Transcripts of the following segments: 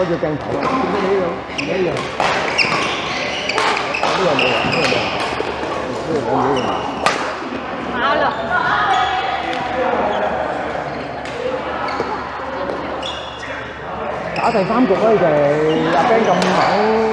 có vô căn phòng không? Có thấy đâu. Thấy rồi cái là mùa cái là mùa cái là mùa Má rồi. trả thành tám chục ấy thì là bên cầm mẫu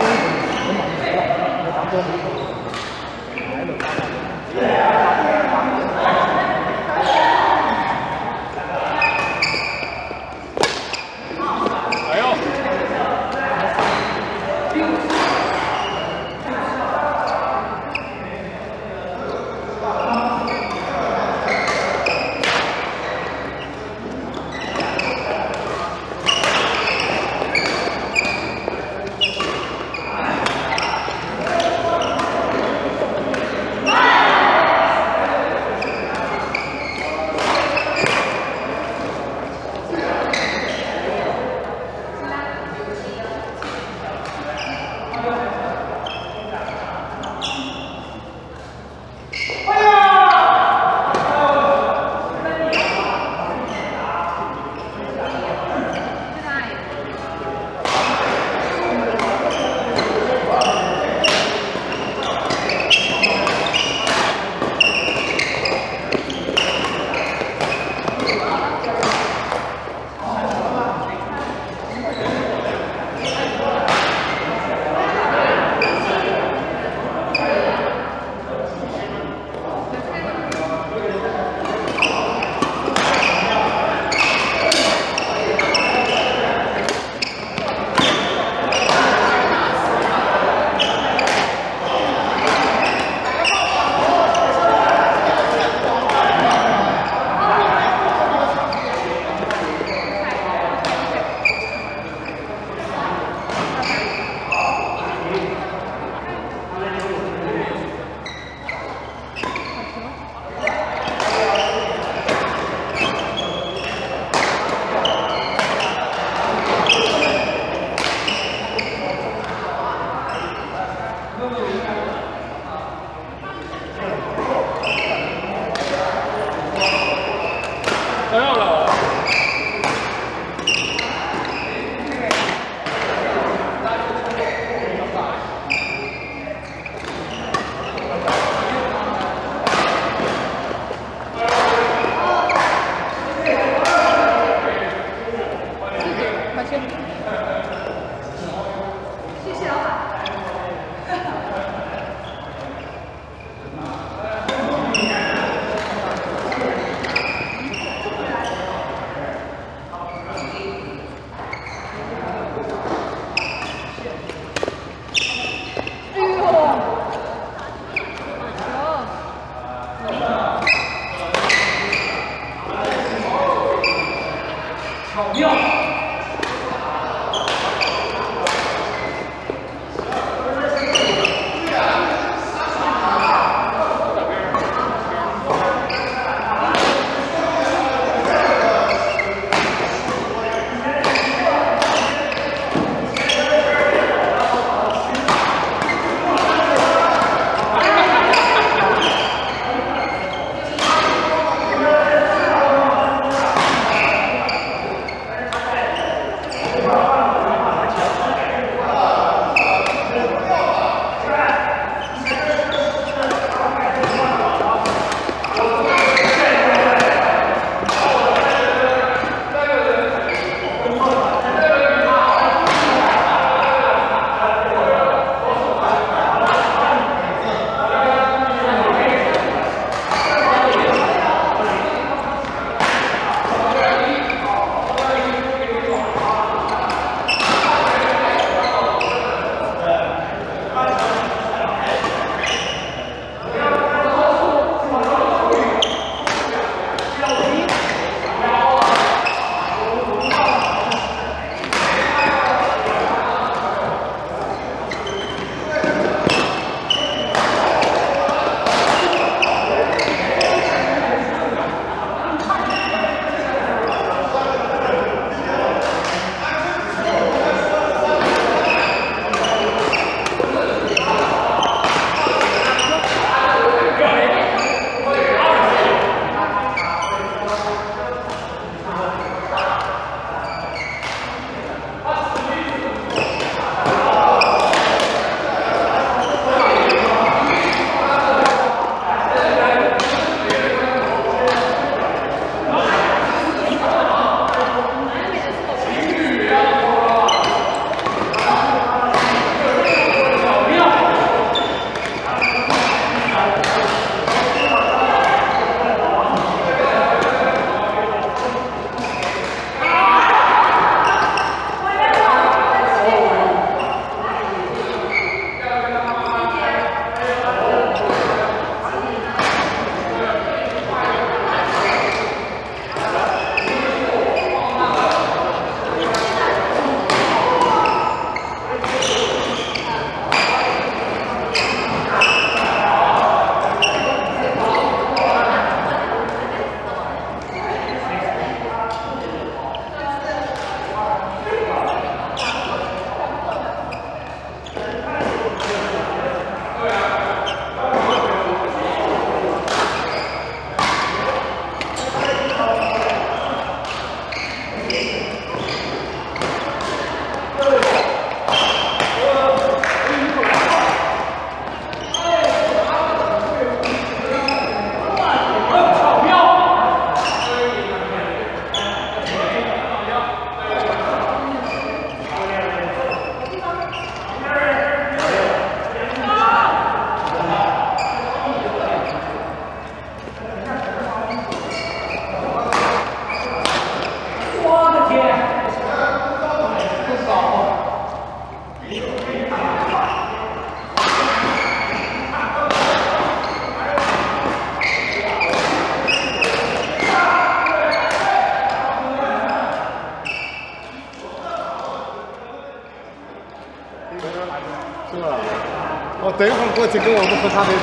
等一会儿过去跟我们喝咖啡去。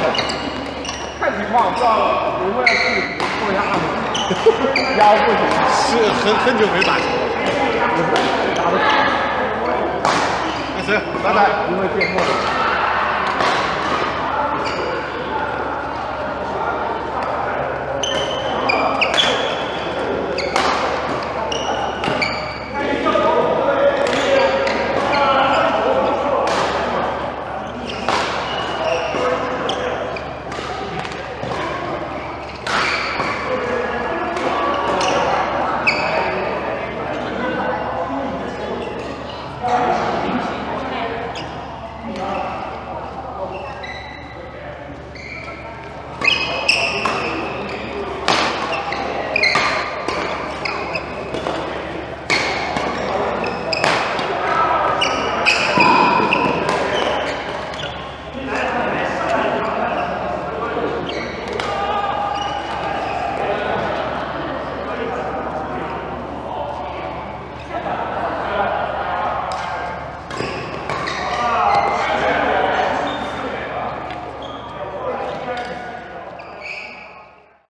看情况，不知道有没有去做一下按摩。腰不行，是很很久没打球了。打的。那行，拜拜。因为变弱了。